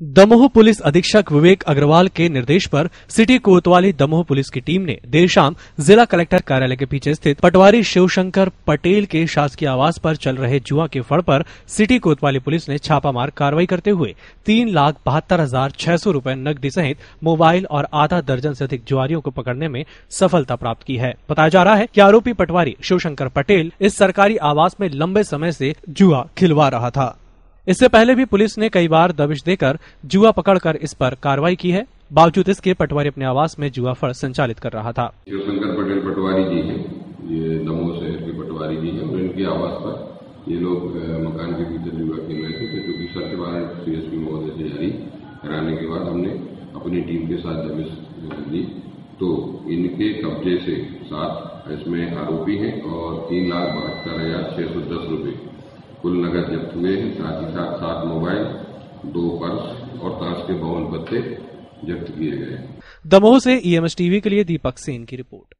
Damoh police अधीक्षक विवेक अग्रवाल के निर्देश पर सिटी कोतवाली दमोह पुलिस की टीम ने देर शाम जिला कलेक्टर कार्यालय के पीछे स्थित पटवारी शिवशंकर पटेल के शासकीय आवास पर चल रहे जुआ के फड़ पर सिटी कोतवाली पुलिस ने छापामार कार्रवाई करते हुए तीन लाख बहत्तर हज़ार छह सौ रुपये नकदी सहित मोबाइल और आधा दर्जन से अधिक जुआरियों को पकड़ने में सफलता प्राप्त की है। बताया जा रहा है की आरोपी पटवारी शिवशंकर पटेल इस सरकारी आवास में लंबे समय से जुआ खिलवा रहा था। इससे पहले भी पुलिस ने कई बार दबिश देकर जुआ पकड़कर इस पर कार्रवाई की है। बावजूद इसके, पटवारी अपने आवास में जुआ फड़ संचालित कर रहा था। शिवशंकर पटेल पटवारी जी हैं। ये दमोह शहर के पटवारी जी हैं। और इनके आवास पर ये लोग मकान के भीतर जुआ खेल रहे थे। तो चूँकि सर्च वारंट सीएसपी महोदय से जारी कराने के बाद हमने अपनी टीम के साथ दबिश ली तो इनके कब्जे से सात इसमें आरोपी हैं और तीन लाख बहत्तर हज़ार छह सौ दस रुपये हैं साथ ही साथ सात मोबाइल, दो पर्स और ताश के बावन पत्ते जब्त किए गए। दमोह से ईएमएस टीवी के लिए दीपक सेन की रिपोर्ट।